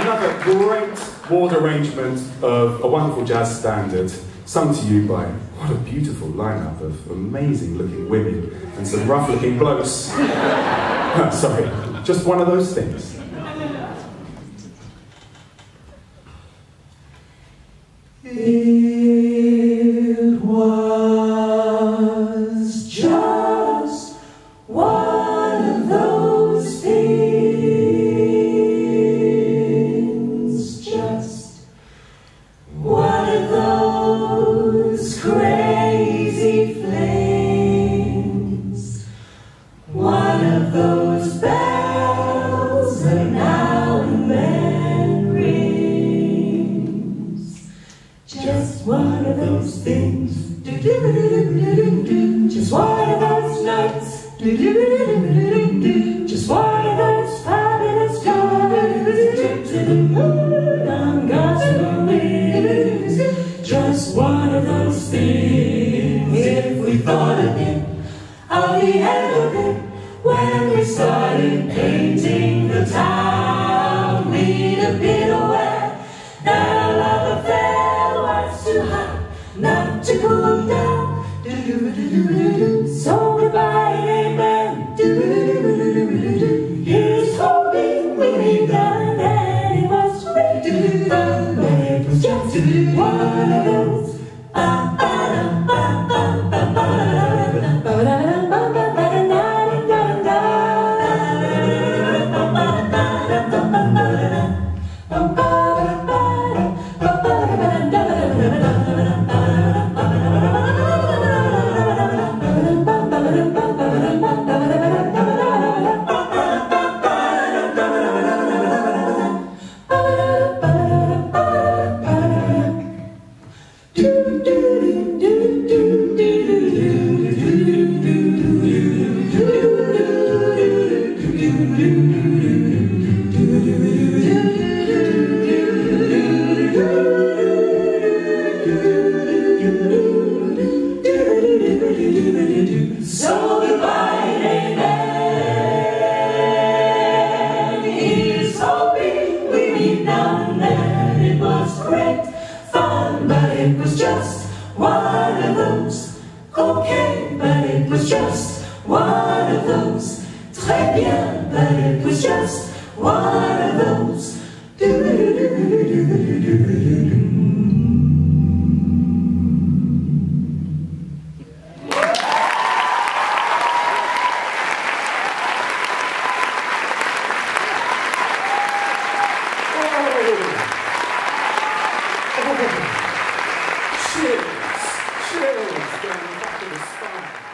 Another great Ward arrangement of a wonderful jazz standard, sung to you by what a beautiful lineup of amazing looking women and some rough looking blokes. Sorry, just one of those things. Just one of those things. Just one of those nights. Just one of those fabulous times. To the moon on God's wings. Just one of those things. If we thought of it, of the end of it, when we started painting the town, not to cool down. Do-do-do-do-do-do. So but it was just one of those. Okay, but it was just one of those. Très bien, but it was just one of those. Chills, chills going back to the spine.